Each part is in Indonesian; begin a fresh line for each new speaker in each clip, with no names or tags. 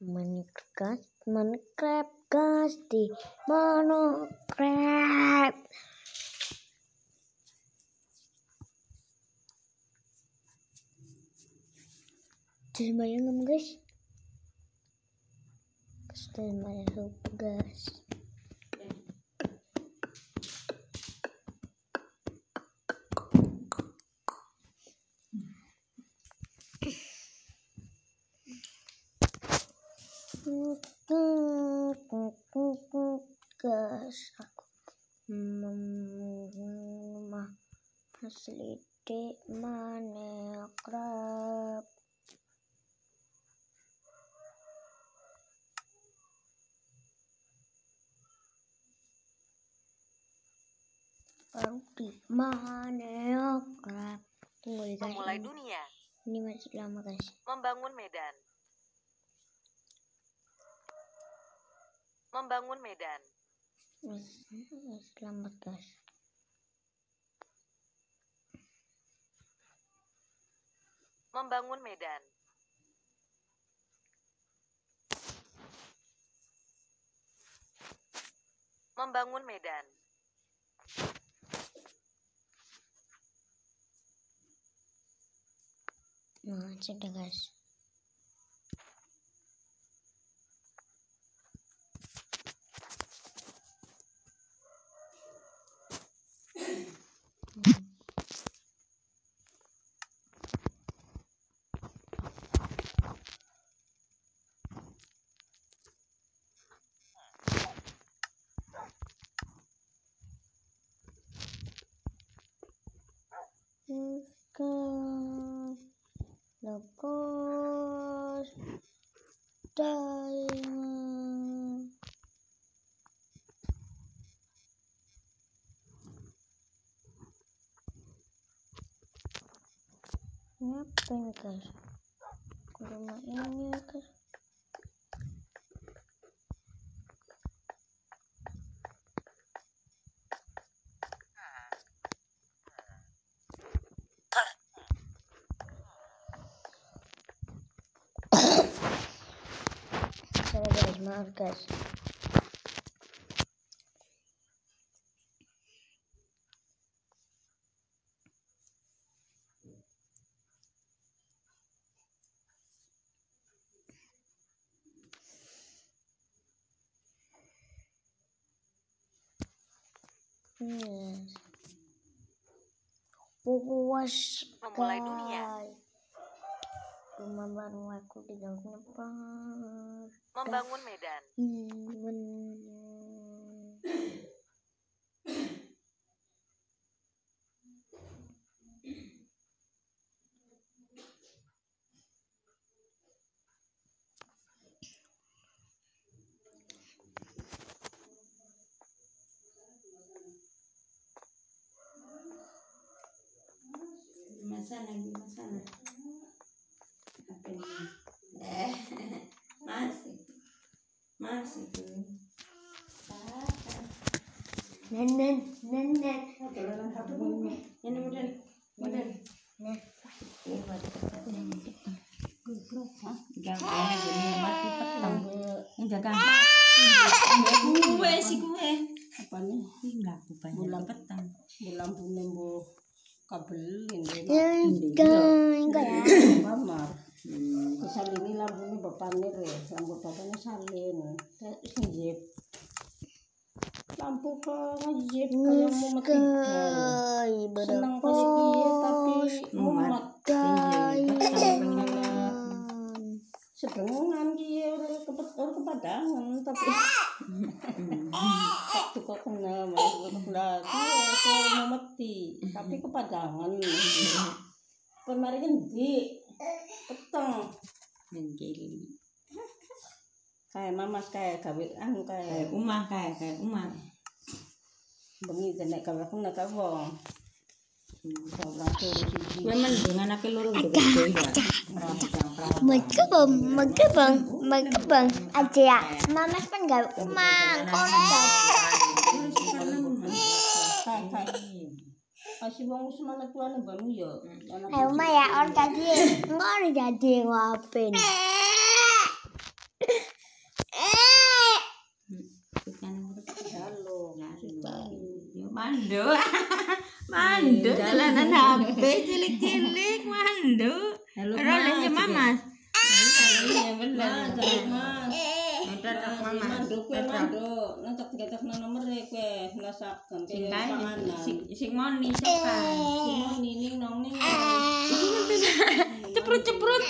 Minecraft, Minecraft, gas di Minecraft. Jadi bayang kamu guys? Sudah bayang guys. Aku
dunia. Membangun medan. Membangun medan.
lambat guys
Membangun medan. Membangun medan.
nah sudah guys diamond. Ngapain guys? Ke rumah ini ya guys. Sorry guys. Yes. Puas
Memulai dunia.
Rumah baru aku diganggu nyebar.
Membangun medan.
Iman.
Masana di masana. Apa ini? Eh, masih. Masih tuh.
Nenek, nenek.
Ini model. Model.
Nah,
Jangan jadi mati petang. Ini jaga. Kue si kue. Apa nih? Enggak, banyak petang.
bulan punya bu kabelin
enggak, ya.
kamar salin ini lampunya bapaknya deh lampu bapaknya salin ngejip lampu ke ngejip kayak mau mati senang kayak dia tapi mumet sedengan dia kepet orang kepadangan tapi waktu kok kena kena. Mau mati tapi kepadangan. Kemarin di peteng
Menjeli.
Kayak mamas kayak gawe anu kayak
umah kayak kayak umah.
bengi kena gawe aku
gede ya.
Magkabang, magkabang, magkabang. Aja ya, mama kan gak umang.
Masih wong wis mana tuane ya
Ayo ma ya, orang tadi enggak ada jadi ngapin.
Mandu. Mandu jalanan HP cilik-cilik mandu.
Halo,
Roleh ya
Mas.
Mamas. Iya
Mas,
bener.
cari Mas.
Udah tak
Mas,
Mamas.
manduk kue. Nanti kita nomor kue
sing moni
nong ning.
Ceprut-ceprut.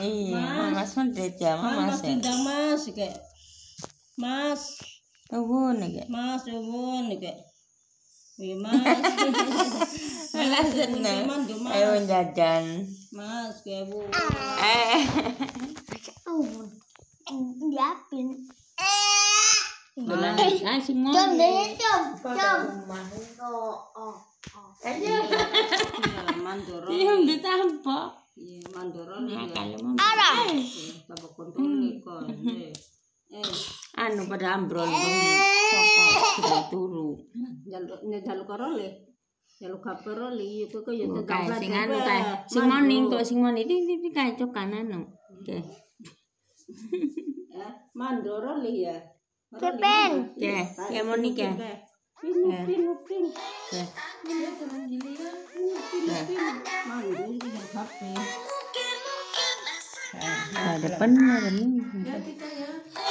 Iya, ya
Mas, mas
ya.
mas kayak. Mas,
Tuh nih
mas ubun kayak. Wih mas.
Malah seneng. Ayo jajan.
Mas kayak bu.
Eh.
Oh, diapin.
Dolan ah moni.
Jom, deh, jom, jom.
Iya, mandoro.
Iya, ditampak.
Iya, mandoro
Nah,
nih.
kalau mau
Eh. Eh.
anu pada ambrol sopo sudah turu.
jaluk jaluk karole jaluk kaperole iku kok yo tetap
sing anu kae sing moni kok sing moni di di kae cokan anu. Oke.
mandoro li ya
Kepen.
Ya ke.
pin pin pin
Oke.
mandu di HP
Nah, depan ada nih.
yo ning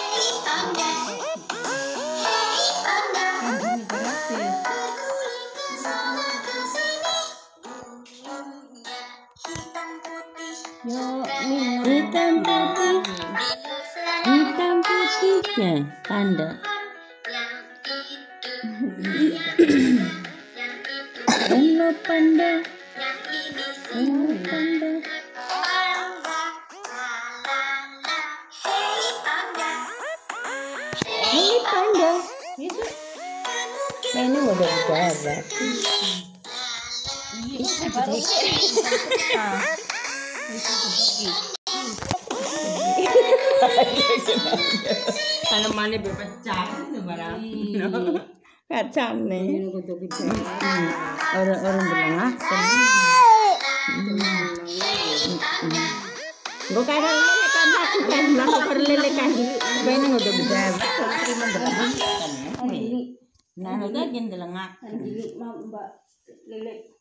Hitam putih. Hitam putihnya tanda. Hello panda. Panda. Bicara. Tanamannya berpecah itu barang. Kacang nih. Orang-orang bilang. Gue kadang lelekan aku kan, lalu berlelekan. Gue ini udah beda. Terima kasih. Nah, udah jendelengak.
anjili mbak lele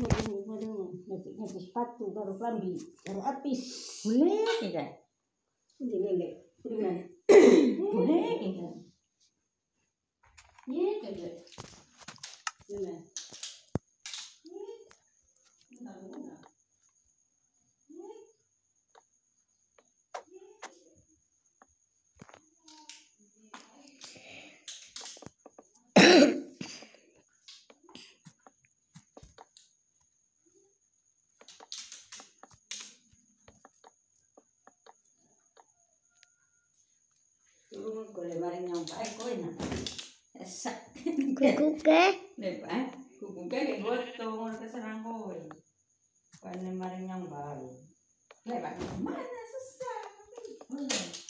Waduh, waduh, ngasih ngasih sepatu, baru kelambi, baru apis,
Boleh tidak?
ini lele, gimana?
Boleh tidak?
Iya, gede. Gimana?
गोले मारेंगे हम पाए कोई ना ऐसा कुकू
के ले
पाए कुकू के के बहुत तो मोर के सरंग को होई पाने मारेंगे हम बाहर
ले पाए
मारना सस्ता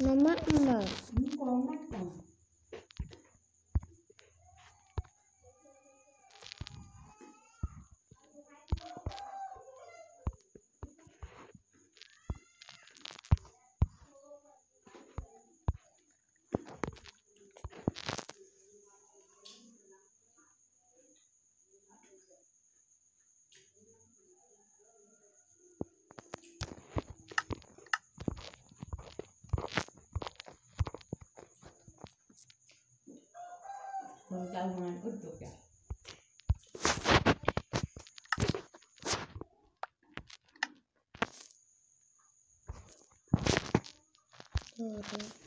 kok matang. Udok ya.
Turun.